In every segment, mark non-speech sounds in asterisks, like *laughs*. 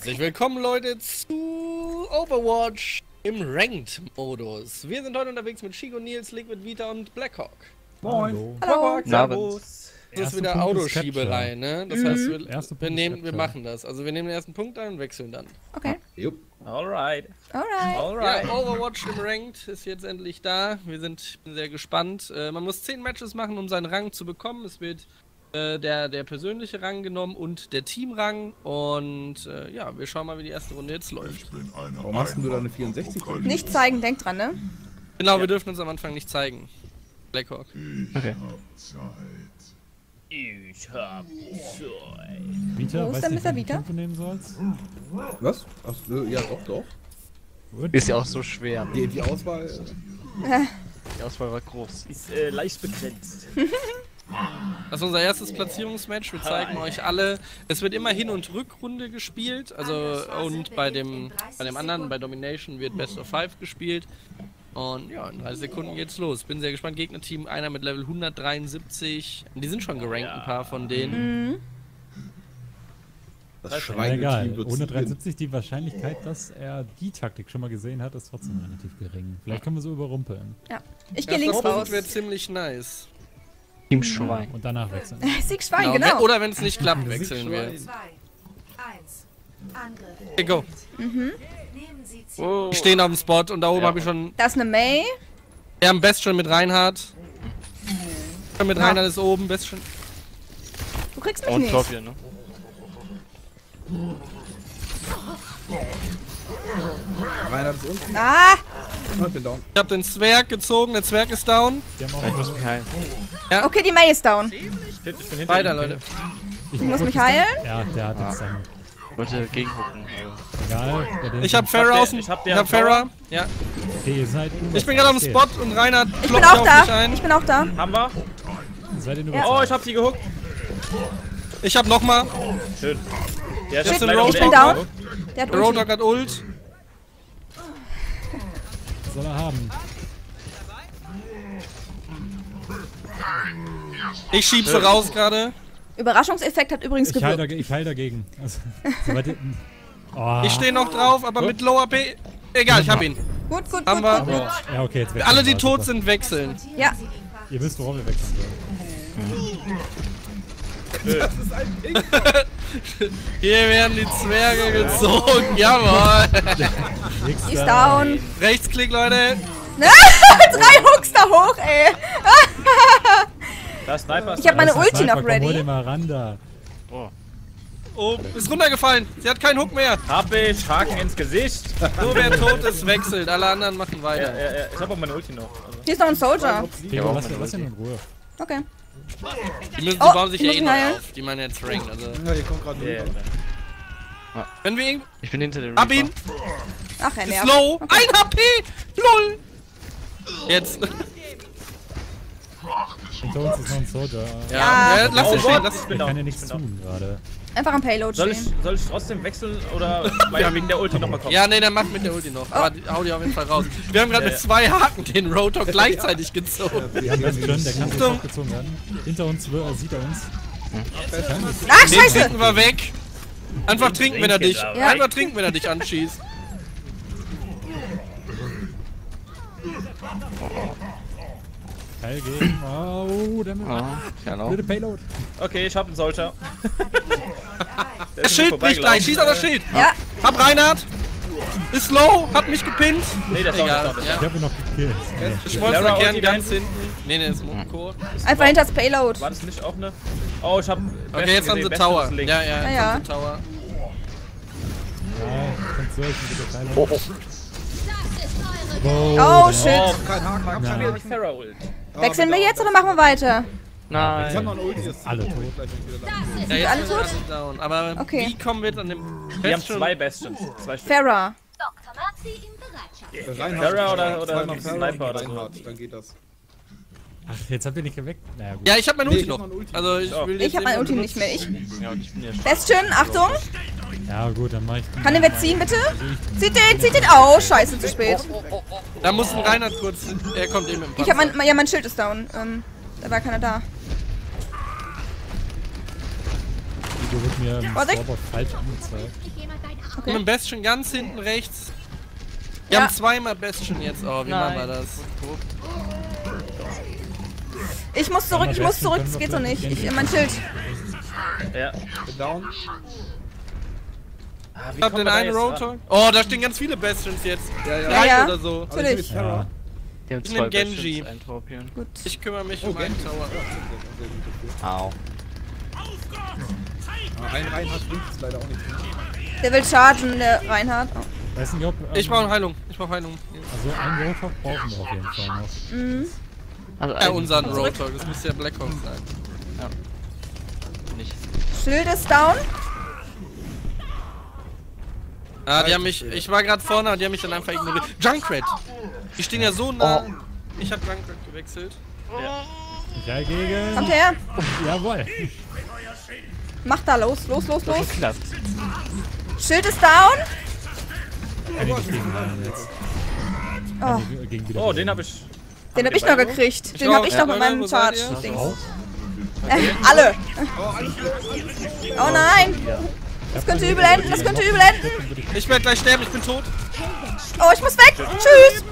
Herzlich willkommen, Leute, zu Overwatch im Ranked-Modus. Wir sind heute unterwegs mit Chico, Nils, Liquid Vita und Blackhawk. Moin. Hallo. Servus. Das ist wieder Autoschieberei, ne? Das Mhm. heißt, wir, Erster wir, nehmen, wir machen das. Also wir nehmen den ersten Punkt ein und wechseln dann. Okay. Jupp. Alright. Alright. Alright. Ja, Overwatch im Ranked ist jetzt endlich da. Wir sind sehr gespannt. Äh, man muss 10 Matches machen, um seinen Rang zu bekommen. Es wird äh, der, der persönliche Rang genommen und der Teamrang. Und äh, ja, wir schauen mal, wie die erste Runde jetzt läuft. Warum hast du da eine 64 Folge? Nicht zeigen, denk dran, ne? Genau, wir dürfen uns am Anfang nicht zeigen. Blackhawk. Okay. Vita, Wo ist weißt denn Mr. Vita? Punkt du nehmen sollst? Was? Ach, so, ja, doch, doch. Ist ja auch so schwer. Die, die Auswahl. Die Auswahl war groß. Ist äh, leicht begrenzt. *laughs* Das ist unser erstes Platzierungsmatch. Wir zeigen euch alle. Es wird immer Hin- und Rückrunde gespielt. Also und bei dem bei dem anderen, bei Domination, wird Best of Five gespielt. Und ja, in 30 Sekunden geht's los. Bin sehr gespannt. Gegnerteam, einer mit Level 173. Die sind schon gerankt, ein paar von denen. Mhm. Das Ja, Schweineteam egal. wird 173, die Wahrscheinlichkeit, dass er die Taktik schon mal gesehen hat, ist trotzdem relativ gering. Vielleicht können wir so überrumpeln. Ja. Ich gehe links raus. wird ziemlich nice. Team Schwein. Und danach wechseln. *laughs* Sieg Schwein, Genau. genau. Oder wenn es nicht klappt, wechseln wir. 2, 1, Angriff. Okay, go. Nehmen Sie Ziel. Oh. Wir stehen auf dem Spot und da oben Ja. habe ich schon. Da ist eine May. Wir haben Best schon mit Reinhard. Schon Mit Reinhard ist oben, Best schon. Du kriegst mich Und nicht. Torfiel, ne? Reinhard ist unten. Ah! Ich bin down. Ich habe den Zwerg gezogen, der Zwerg ist down. Die haben auch Ich muss heilen. Okay, die May ist down. Ich bin hinter Weiter. Leute. ich Du musst mich heilen. Ja, der hat jetzt dann. Ich wollte gegengucken. Egal. dem- Ich hab Farah außen. ich hab Ich hab Farah. Ja. Okay, Ich bin gerade am Spot und Reinhard Ich bin auch da. ein. Ich bin auch da. Haben wir? Seid ihr nur Ja. Oh, ich hab sie gehuckt. Ich hab nochmal. Schön. Der Shit, Ich bin down. Der hat. Roadhog hat Ult. Was soll er haben? Ich schieb sie raus gerade. Überraschungseffekt hat übrigens Ich gewirkt. dagegen, ich heil dagegen. Also, *laughs* oh, Ich stehe noch drauf, aber mit Low AP. Egal, ich hab ihn. Gut, gut, Haben gut, gut, gut. Ja, okay, jetzt Alle, die tot sind, wechseln. Ja. Ihr wisst, worauf wir wechseln sollen. *laughs* *laughs* Hier werden die Zwerge gezogen. Jawohl. Ist down. Rechtsklick, Leute. Drei Hooks da hoch, ey. Da ist Sniper. Ich hab meine Das Ulti Sniper, noch komm, ready. den mal ran da. Oh, ist runtergefallen. Sie hat keinen Hook mehr. Hab ich. Haken ins Gesicht. Nur wer tot ist, wechselt. Alle anderen machen Ja, weiter. ja, ja. Ich hab auch meine Ulti noch. Also, Hier ist noch ein Soldier. Auch lass, lass ihn in Ruhe. Okay. Die, müssen, die Oh, bauen sich ich ja eh neu auf. Die meinen jetzt Ranked. Also, Ja, hier kommt gerade ja, ja. wenn wir ihn. Ich bin hinter dem Hab Reaper. ihn. Ach, er nervt. low. 1 HP. LOL. Jetzt. Hinter uns ist noch ein Soldier. Ja, Ja. ja lass Oh ihn stehen. Lass ich bin Der down. kann ja Ich nichts tun gerade. Einfach am Payload Soll ich, stehen. soll ich trotzdem wechseln oder weil wegen der Ulti nochmal kommen? Ja, nee, der macht mit der Ulti noch. Aber die, hau die auf jeden Fall raus. Wir haben gerade Ja, mit ja. zwei Haken den Roadhog gleichzeitig gezogen. Wir haben das schon, der kann sofort gezogen werden. Hinter uns sieht er uns. Ach, Den scheiße. trinken wir weg. Einfach trinken, wenn er dich. aber. Einfach trinken, wenn er dich anschießt. Teil gegen. Oh, der mit. Ah, genau. Blöde Payload. Okay, ich hab einen Soldier. *laughs* Der Das Schild bricht gleich. Schieß auf das Schild. Ja. Hab Reinhard. Ist low. Hat mich gepinnt. Nee, der ist Egal. down. Ja. Ich hab ihn noch gekillt. Ich Nee. wollte Lara gern Ulti ganz hinten. Nee, nee, ist Moko. Einfach hinter das Payload. War das nicht auch eine? Oh, ich hab. Okay, jetzt haben sie Tower. Ja, ja, jetzt ja. haben sie Tower. Ja, kannst du euch mit der Payload. Oh, oh. Oh, Oh, shit. Kein Haken, hab Ja. schon wieder die Ult. Wechseln wir jetzt oder machen wir weiter? Ich hab Nein. noch Ulti, ist Alle tot. Ja, jetzt alle sind tot? down. Aber Okay. wie kommen wir jetzt an dem Wir haben zwei Bastions. Zwei Stück. Farah. Oder- oder Sniper oder so. Dann geht das. Ach, jetzt habt ihr nicht geweckt. Naja, gut. Ja, ich hab mein Nee, Ulti ich hab noch. noch Ulti. Also ich Ja. will Ich hab mein Ulti nicht mehr. Ich. Ja, und ich bin ja schon. Bastion, Achtung. Ja, gut, dann mach ich. Kann den wer ziehen, bitte? Zieht den, zieht den. Oh, scheiße, zu spät. Da muss ein Reinhard kurz. Er kommt eben im Ich hab mein, ja, mein Schild ist down. Ähm, da war keiner da. Video wird mir im. Scoreboard falsch angezeigt. Dein Mit dem Bastion ganz hinten rechts. Wir Ja. haben zweimal Bastion jetzt. Oh, wie machen wir das? Ich muss zurück, ich muss zurück, das geht so nicht. Ich, mein Schild. Ja. Bin down. Ah, Ich hab den einen? Rotor. Oh, da stehen ganz viele Bastions jetzt. Ja, ja. Drei ja. oder so. Natürlich. bin Terror. Die haben Ich zwei nehm Genji. Bastions, ein Torpion. Gut. Ich kümmere mich um Okay. einen Tower. Au. Ah, Ein rein hast links leider auch nicht. Der will chargen, der Reinhard. Oh. Weiß nicht, ob. Ähm, Ich brauche Heilung. Ich brauche Heilung. Also einen Rotor brauchen wir auf jeden Fall noch. Mhm. Also Ja, unseren. Rotor. Das müsste ja Blackhawk sein. nicht. Schild ist down. Ah, die haben mich. Ich war gerade vorne und die haben mich dann einfach ignoriert. Junkrat! Die stehen ja so nah. Ich hab Junkrat gewechselt. Dagegen. Kommt her. Jawohl. Macht da los, los, los, los. Klappt. Schild ist down. Oh, Oh, den habe ich. Den hab ich noch gekriegt. Den hab ich Ja, noch mit meinem wo seid Charge. ihr? Dings. Auch. Äh, alle. Oh nein. Das könnte übel enden, das könnte übel enden. Ich werde gleich sterben, ich bin tot. Oh, ich muss weg. Tschüss.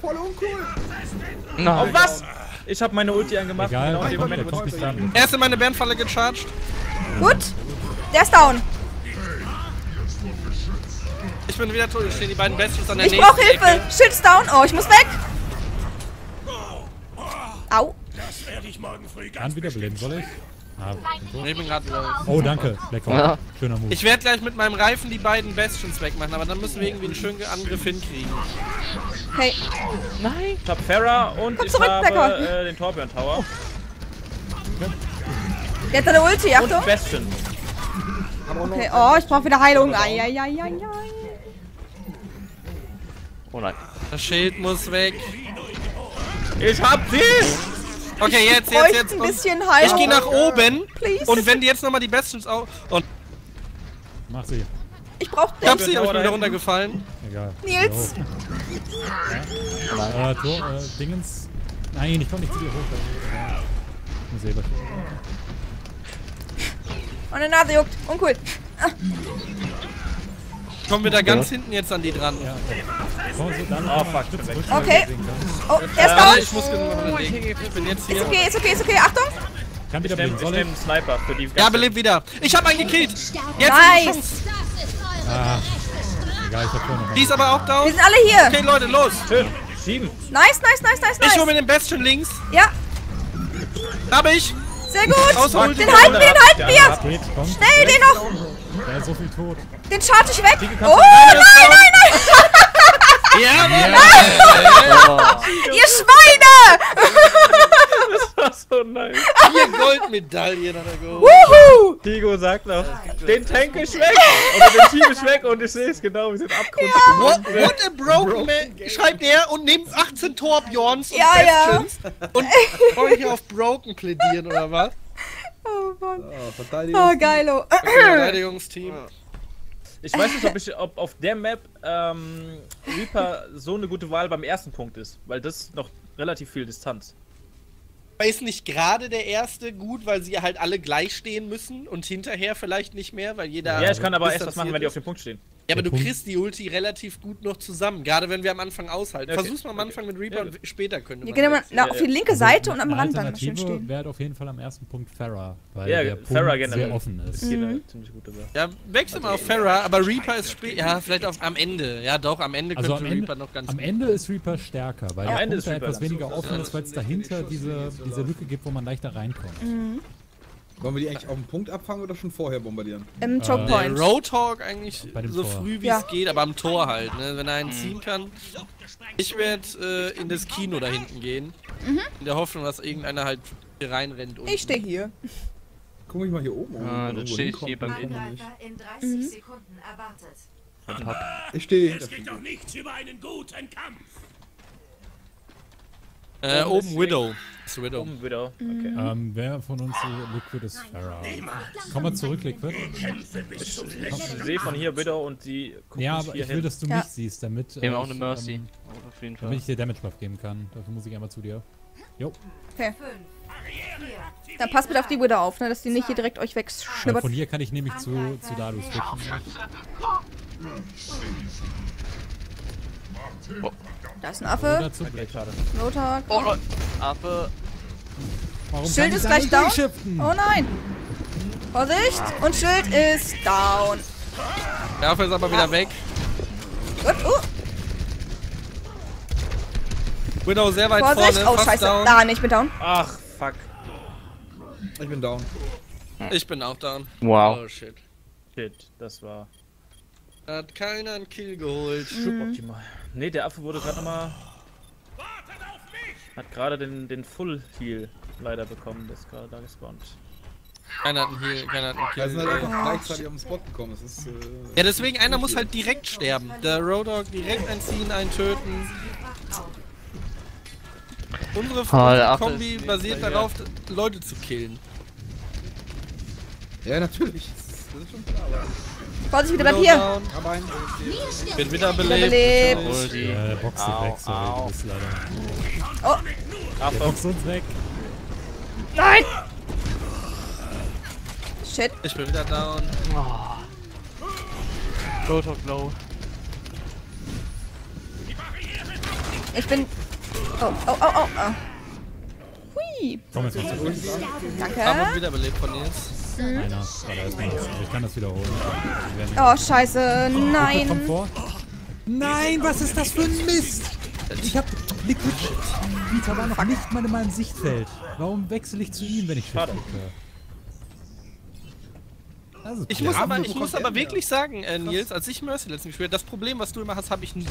Voll uncool. Oh, was? Ich habe meine Ulti angemacht. Egal, genau in dem Moment, wo. Er ist in meine Bärenfalle gecharged. Gut. Der ist down. Ich bin wieder tot. Stehen die beiden Bastions an der Ich nächsten brauche Hilfe. Ecke. Schild ist down. Oh, ich muss weg. Au. Kann wiederbeleben, soll ich? Ah, bin tot. Nee, Ich bin gerade wieder. oh, danke. Blackhawk. Ja. Schöner Move. Ich werde gleich mit meinem Reifen die beiden Bastions wegmachen, aber dann müssen wir irgendwie einen schönen Angriff hinkriegen. Hey. Nein. Ich habe Farah und Komm ich zurück, habe Becker. äh, den Torbjörn Tower. Der hat seine Ulti. Achtung. Und Bastion. Okay. Oh, ich brauche wieder Heilung. Eieieiei. Oh nein. Das Schild muss weg. Ich hab dich! Okay, jetzt, jetzt, jetzt. ein Und bisschen ich Heilung. gehe nach oben. Please. Und wenn die jetzt nochmal die Bastions auf. Und Mach sie. Ich brauche ich hab sie, aber ich bin wieder runtergefallen. Egal. Nils. So. Äh, Tor, äh, Dingens. Nein, ich komm nicht zu dir hoch. Ja. Ich muss selber. Meine Nase juckt. Uncool. Kommen wir da ganz hinten jetzt an die dran. Ja, dann Oh, fuck, ich. Okay. Oh, der ist down. ich muss genug überlegen. Ich bin jetzt Ist hier. okay, ist okay, ist okay. Achtung. Kann Ich wieder nehme bleiben, soll nehm einen Sniper für die Ja, belebt wieder. Ich habe einen gekillt. Jetzt Nice. ist die Chance. Ah, egal, ich hab noch Die ist aber auch Wir down. sind alle hier. Okay, Leute, los. Schön. Sieben. Nice, nice, nice, nice, Ich hole mir den Bastion links. Ja, Hab ich. sehr gut. Den halten wir, den halten wir. Schnell, den noch. Da ist so viel tot. Den charge ich weg. Oh, nein, nein, nein. Ja, Oh. *laughs* *laughs* Ihr Schweine. Das ist so nice. vier Goldmedaillen hat er geholt. Wuhu. Tigo sagt noch, den Tank ist weg. Oder den Team ist weg und ich sehe es genau, wir sind Abgrund. What, what a broken man, schreibt er und nimmt 18 Torbjorns und Ja, ja. Bastions. Und *laughs* soll ich hier auf broken plädieren oder was? Oh Mann. Oh, Verteidigung. Oh, geilo. *clears throat* Verteidigungsteam. Ich weiß nicht, ob, ich, ob auf der Map ähm, Reaper so eine gute Wahl beim ersten Punkt ist, weil das ist noch relativ viel Distanz. Ist nicht gerade der erste gut, weil sie halt alle gleich stehen müssen und hinterher vielleicht nicht mehr, weil jeder. Ja, ich kann aber erst das distanziert machen, wenn die auf dem Punkt stehen. Ja, aber du Punkt- kriegst die Ulti relativ gut noch zusammen, gerade wenn wir am Anfang aushalten. Okay. Versuch's mal am Anfang mit Reaper Ja. und später können Wir gehen immer na, auf die linke Seite und am Eine Rand dann schön stehen. wäre auf jeden Fall am ersten Punkt Farah, weil Ja, der Farah Punkt generell. sehr offen ist. Mhm. ziemlich gut dabei. Ja, wechsel mal auf Farah, aber Reaper ist spät. Ja, vielleicht auf, am Ende. Ja, doch, am Ende Also könnte am Ende, Reaper noch ganz am Ende ist Reaper stärker, weil Am der Ende Punkt ist da Reaper etwas weniger offen ist, weil es dahinter diese, diese Lücke gibt, wo man leichter reinkommt. Wollen wir die eigentlich auf den Punkt abfangen oder schon vorher bombardieren? Im Choke Der Point. Roadhog eigentlich Bei dem so Tor. früh wie Ja. es geht, aber am Tor halt, ne? wenn er einen ziehen kann. Ich werde äh, in das Kino da hinten gehen. In der Hoffnung, dass irgendeiner halt hier reinrennt. Und Ich stehe hier. Guck mich mal hier oben um. Ah, dann stehe ich hier beim dann kommen wir nicht. Angreifer in 30 Sekunden erwartet. Ich stehe hinter. Äh, oben Widow. Das ist Widow. Oben wieder. Okay. Ähm, wer von uns äh, Liquid ist Farah? Komm mal zurück, Liquid. Ich sehe von hier Widow und die gucken Ja, aber hier ich will, hin. dass du Ja. mich siehst, damit, Wir haben auch ich, eine Mercy. ähm, auf jeden Fall. damit ich dir Damage Buff geben kann. Dafür muss ich einmal zu dir. Jo. Okay. Dann passt bitte auf die Widow auf, ne, dass die nicht hier direkt euch Weil wegschnippert. von hier kann ich nämlich zu, zu Dalu switchen. Da ist ein Affe. Oh, Affe. Warum Schild ich ist gleich down. Oh nein. Vorsicht. Und Schild ist down. Der Affe ist aber wieder weg. Gut, uh, Widow sehr weit Vorsicht. vorne, Oh, scheiße. down. Da, nicht mit down. Ach, fuck. Ich bin down. Ich bin auch down. Wow. Oh shit. Shit, das war Da hat keiner einen Kill geholt. suboptimal. Nee, der Affe wurde gerade nochmal. Hat gerade den, den Full Heal leider bekommen, der ist gerade da gespawnt. Keiner hat einen Heal, keiner hat einen Wir sind halt Kill. einfach gleichzeitig auf den Spot gekommen. Das ist, äh, Ja, deswegen einer muss halt direkt sterben. Der Roadhog direkt einziehen, einen töten. Unsere Oh, Kombi basiert darauf, Leute zu killen. ja, natürlich. Das ist schon klar. aber- Vorsicht, wieder bleib Widow hier. ein. wird wiederbelebt. Wiederbelebt. natürlich. Ja, der dich Au, weg, sorry, au. du bist leider. Oh, Der boxt uns weg. nein. Shit. Ich bin wieder down. Roadhog low. Ich bin... Oh, oh, oh, oh. oh. Hui. Komm jetzt mal zurück. Aber Danke. wiederbelebt von Nils. Einer. Warte, erstmal. Ich kann das wiederholen. Wir Oh, scheiße. Kommt Nein. vor. Nein, was ist das für ein Mist? Ich hab Liquid Peter war noch nicht mal in meinem Sichtfeld. Warum wechsle ich zu ihm, wenn ich Schade. ist Ich muss aber, ich kommt muss aber wirklich sagen, äh, Nils, als ich Mercy letztens gespielt habe, das Problem, was du immer hast, habe ich nie.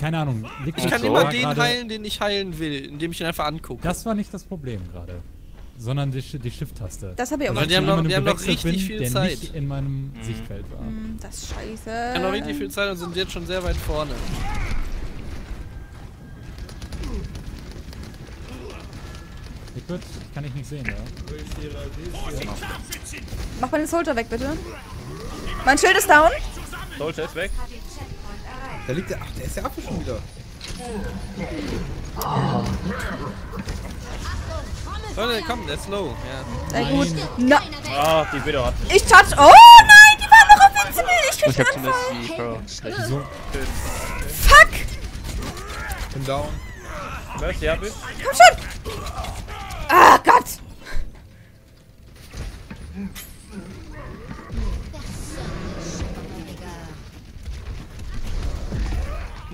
Keine Ahnung. Ich kann so. immer den heilen, den ich heilen will, indem ich ihn einfach angucke. Das war nicht das Problem gerade. Sondern die, die Shift-Taste. Das habe ich auch gemacht. die haben noch- die haben noch richtig bin, viel der Zeit. nicht in meinem Sichtfeld war. Das ist scheiße. Wir haben noch richtig viel Zeit und sind jetzt schon sehr weit vorne. Liquid kann ich nicht sehen, ja. Mach mal den Soldier weg, bitte. Mein Schild ist down. Soldier ist weg. Da liegt der. Ach, der ist der Affe schon wieder. Leute, komm, let's low. Ja. Sehr gut. Na, Ah, die Widow hat mich. ich touch. Oh nein, die waren noch auf Invincible. Ich krieg Ich Anfall. die Pro. Wieso? Fuck. Bin down. Mercy hab ich. Komm schon.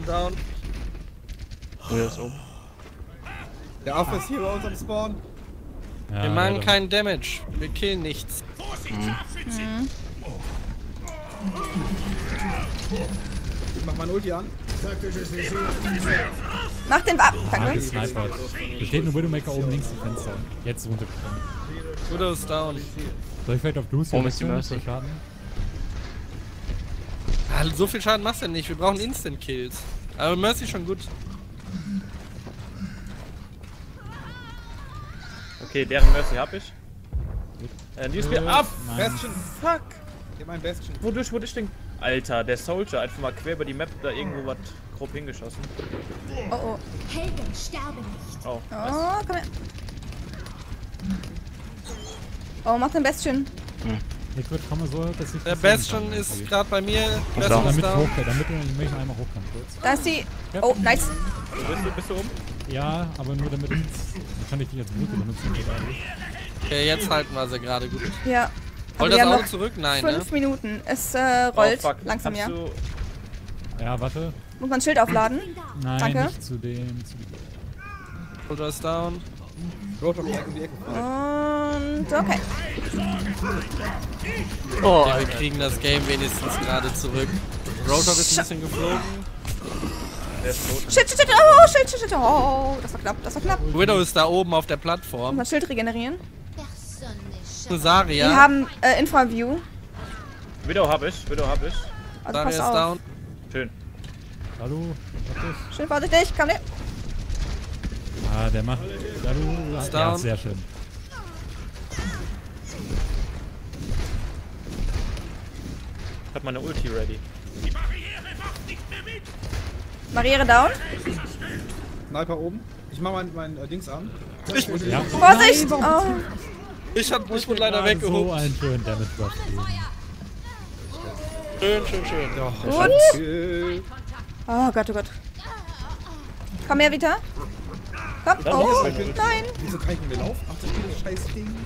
Down. Oder ist oben. Der Affe ist hier bei uns am Spawn. Ja, Wir machen keinen Damage. Wir killen nichts. Ich mach mein Ulti an. Mach den ab. Ah, Danke. gesnipert. Da steht ein Widowmaker oben links im Fenster. Jetzt runtergekommen. Widow ist down. Soll ich vielleicht auf Lucy Oben ist die? Mercy. Schaden? Ah, so viel Schaden machst du nicht. Wir brauchen Instant Kills. Aber Mercy schon gut. Okay, deren Mercy hab ich. Äh, die ist mir ab. Nein. Bastion. Fuck. Ich hab mein Bastion. Wodurch wurde ich denn? Alter, der Soldier einfach mal quer über die Map da irgendwo was grob hingeschossen. Oh, oh. Helden sterben nicht. Oh. Oh, komm her. Oh, mach den Bastion. Liquid, komme so, dass ich Der das Bastion kann. ist gerade bei mir. Bastion ist Damit down. hoch, damit ich möchte einmal hochkommen kurz. Da ist die. Ja. Oh, nice. Bist du, bist du um? Ja, aber nur damit ich jetzt, kann ich die als Brücke benutzen. Okay, jetzt halten wir sie gerade gut. Ja. Wollt wir das Auto zurück? Nein, ne? fünf Minuten. Es äh, rollt oh, langsam, ja. Du, Ja, warte. Muss man ein Schild aufladen? Nein, Danke. nicht zu dem. Zu Rotor ist down. Roadhog direkt um die Ecke. Und okay. Oh, Ja, wir kriegen das Game wenigstens gerade zurück. Rotor ist ein bisschen geflogen. der ist tot. Shit, shit, shit. Oh, shit, shit, shit. Oh, das war knapp, das war knapp. Widow ist da oben auf der Plattform. man Schild regenerieren? Saria. Wir haben äh, Infraview. Widow hab ich, Widow hab ich. Also Saria pass ist auf. down. Schön. Hallo? Warte. Schön vorsichtig, komm her. Ah, der macht. Hallo? Ja, down. sehr schön. Hab meine Ulti ready. Barriere down. Sniper oben. Ich mach mein, mein äh, Dings an. Ich, muss- Ja. Vorsicht! Nein, Oh, ich, hab, ich wurde leider gerade so einen schönen Damage geben? Schön, schön, schön. gut. Äh, Oh Gott, oh Gott. Komm her, Vita. Komm. Oh, nein. wieso kann ich nicht mehr laufen? Ach, das ist das scheiß Ding.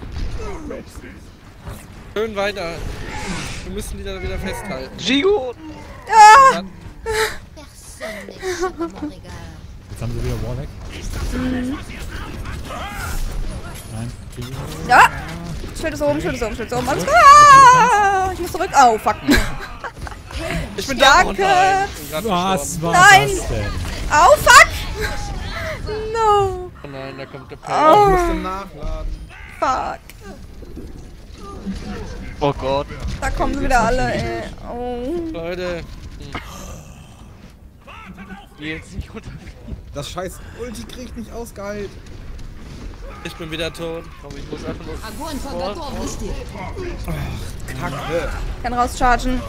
Schön weiter. Wir müssen die da wieder festhalten. Jigo! Ah, Jetzt haben sie wieder Warlock. Nein, kriegen wir- ja. Schild ist oben, Schild ist oben, Schild ist oben. Alles klar. Ah, Ich muss zurück. Oh, fuck. *laughs* Ich bin da. Oh Danke. nein, ich bin grad Was war Nein. das denn? Oh, fuck. *laughs* No. Oh nein, da kommt der Ich Pay. musste nachladen. Fuck. Oh Gott. Da kommen sie wieder alle, ey. Oh. Leute. Geh jetzt nicht runter. Das scheiß Ulti kriegt nicht ausgeheilt. Ich bin wieder tot. Komm, ich muss einfach nur. Kacke. Kann rauschargen.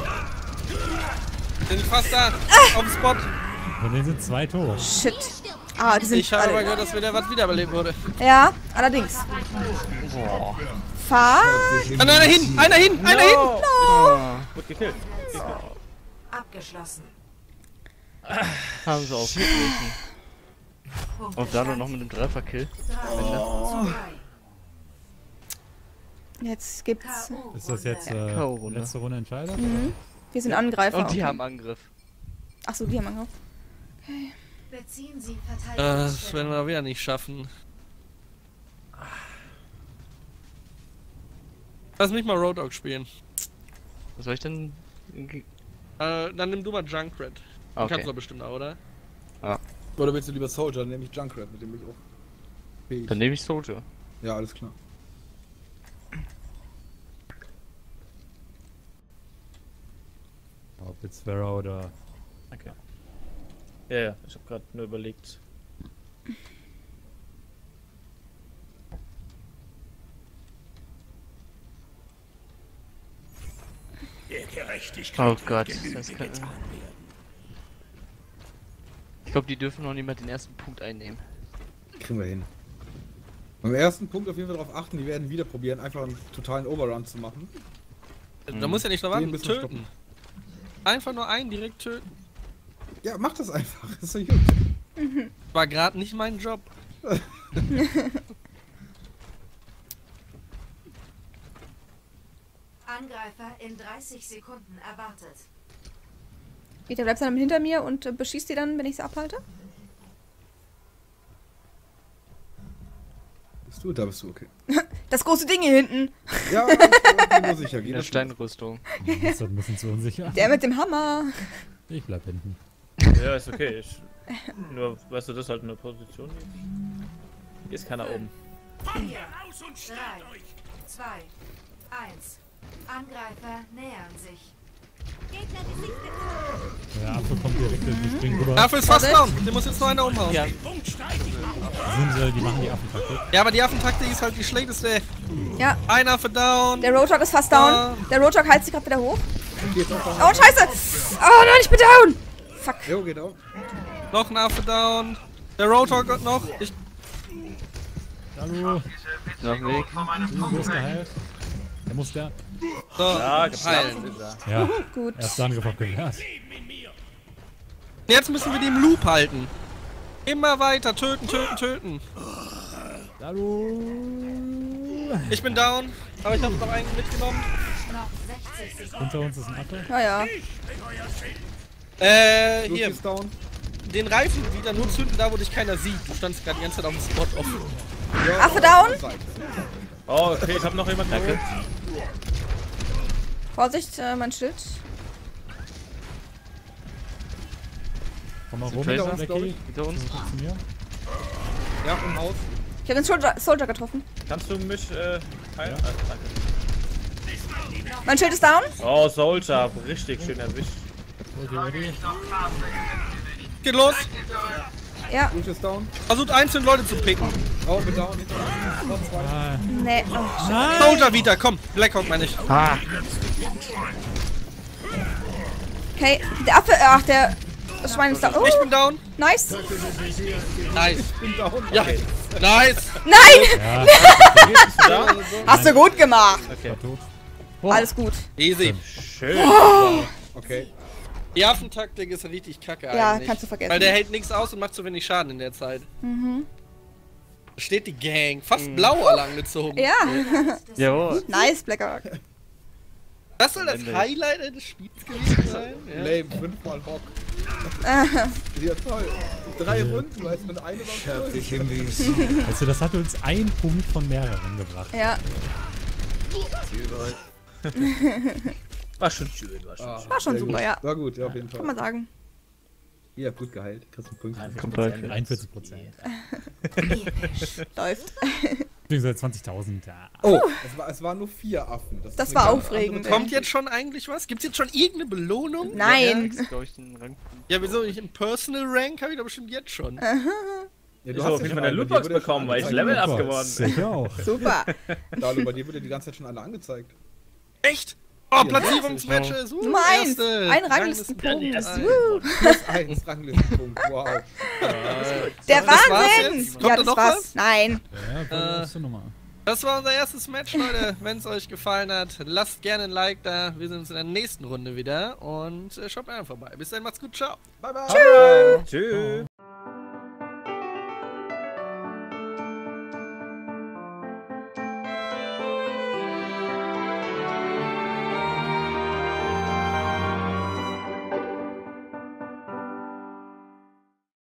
Bin fast da. Auf dem Spot. Von denen sind zwei tot. Shit. Ah, die sind Ich habe aber alle. gehört, dass wieder was wiederbelebt wurde. Ja, allerdings. Boah. Fuck. Ah, einer hin! Einer hin! Einer hin! Wird gekillt. Abgeschlossen. Haben sie aufgegriffen. Und dann noch mit dem Trefferkill. Jetzt gibt's. Ist das jetzt äh, K.O.-Runde. letzte Runde Entscheider? Wir sind Angreifer. Und die okay. haben Angriff. Achso, die haben Angriff. Sie Äh, das werden wir wieder nicht schaffen. Lass mich mal Road Dogg spielen. Was soll ich denn? Äh, dann nimm du mal Junkrat. Okay. kannst du doch bestimmt auch, oder? Oder willst du lieber Soldier? Dann nehme ich Junkrat, mit dem ich auch fähig. Dann nehme ich Soldier. Ja, alles klar. Ob jetzt Sparrow oder. Okay. Ja, ja, ich habe gerade nur überlegt. Oh Gott. Das kann, ich glaube, die dürfen noch nicht mal den ersten Punkt einnehmen. Kriegen wir hin. Beim ersten Punkt auf jeden Fall darauf achten, die werden wieder probieren, einfach einen totalen Overrun zu machen. Da muss ja nicht noch warten. Töten. Einfach nur einen direkt töten. Ja, mach das einfach. Das *laughs* ist doch gut. War gerade nicht mein Job. *laughs* Angreifer in 30 Sekunden erwartet. Vita, bleibst du dann hinter mir und äh, beschießt die dann, wenn ich sie abhalte? Bist du? Da bist du, okay. *laughs* Das große Ding hier hinten. Ja, ich bin nur sicher. Geht der das Steinrüstung. Das ist ein bisschen zu unsicher. Der mit dem Hammer. Ich bleib hinten. Ja, ist okay. Ich, nur, weißt du, das ist halt eine Position. Hier ist keiner oben. 3, 2, 1. Angreifer nähern sich. Der Affe kommt direkt durch Spring rüber. Affe ist fast down. Den muss jetzt noch einer umhauen. Ja. Ja, Sind sie, die machen die Affentaktik. ja, aber die Affentaktik ist halt die schlechteste. Ja, Ein Affe down. der Roadhog ist fast down. Der Roadhog heilt sich gerade wieder hoch. Oh, scheiße. Oh nein, ich bin down. Fuck. Jo, geht auch. Noch ein Affe down. Der Roadhog noch. Ich, Hallo, noch ein Weg. ist der Halt? Der muss der. so, Ja, ist er. Ja, Gut. erster Angriff abgewehrt. Jetzt müssen wir die im Loop halten. Immer weiter. Töten, töten, töten. Hallo. Ich bin down. Aber ich habe noch einen mitgenommen. Noch 60 Sekunden. Unter uns ist ein Affe. Ja, ja. Äh, Lucy hier. ist down. Den Reifen wieder nur zünden, da wo dich keiner sieht. Du standst gerade die ganze Zeit auf dem Spot offen. Ja, Affe down. Oh, okay, ich habe noch jemanden. Danke. Vorsicht, äh, mein Schild. Komm mal rum. Hinter uns. Zu mir. Ja, im Haus. Ich habe den Soldier, Soldier getroffen. Kannst du mich äh, heilen? Ah, danke. Mein Schild ist down. Oh, Soldier, richtig schön erwischt. Geht los. Ja. Ist down. Versucht einzelne Leute zu picken. Down. Noch zwei. Ah, Nee. Oh, shit. Soldier wieder, komm. Blackhawk meine ich. Ah, Okay, der Affe, ach, der Das Schwein ist da. Oh, Ich bin down. nice. Nice. bin down. Ja, nice. Nein! Ja? *laughs* Hast du gut gemacht. Okay. Alles gut. Easy. Schön. Okay. Die Affentaktik ist richtig kacke Ja, eigentlich. kannst du vergessen. Weil der hält nichts aus und macht zu wenig Schaden in der Zeit. Mhm. Da steht die Gang, fast blau angezogen. Ja, *laughs* Jawohl. nice, Blackhawk. Das soll das. Highlight des Spiels gewesen sein? *laughs* Ja. Lame, fünfmal Hock. *laughs* ja, toll. Drei Runden, weißt du, mit einem. Weißt du, das hat uns einen Punkt von mehreren gebracht. Ja, War schon schön, war schon Ah, schön. war schon super, gut. ja. War gut, ja, auf jeden Kann man Fall. sagen. Ihr habt gut geheilt. Kriegst einen Punkt. Kommt bald. 41 Prozent. Läuft. *laughs* Beziehungsweise 20.000, ja. Oh, es, war, es waren nur vier Affen. Das ist war ganz aufregend. andere Kommt jetzt schon eigentlich was? Gibt's jetzt schon irgendeine Belohnung? Nein. ich. Ja, wieso? Ich im Personal Rank habe ich doch bestimmt jetzt schon. Ja, Ich du habe hast auf jeden ja Fall eine schon Lootbox bekommen, weil ich Level up geworden bin. Ich auch. Super. *laughs* Dalu, bei dir wurde die ganze Zeit schon alle angezeigt. Echt? Oh, Platzierungsmatches. Uh, Nummer. Ein Ranglistenpunkt. Woo. Plus eins Ranglistenpunkt. Wow. *laughs* Der Das war's Wahnsinn. Kommt Ja, da das noch war's. was? Nein. Ja, Äh. Das war unser erstes Match, Leute. Wenn es euch gefallen hat, lasst gerne ein Like da. Wir sehen uns in der nächsten Runde wieder und äh, schaut mal vorbei. Bis dann, macht's gut, ciao. Bye, bye. Tschüss.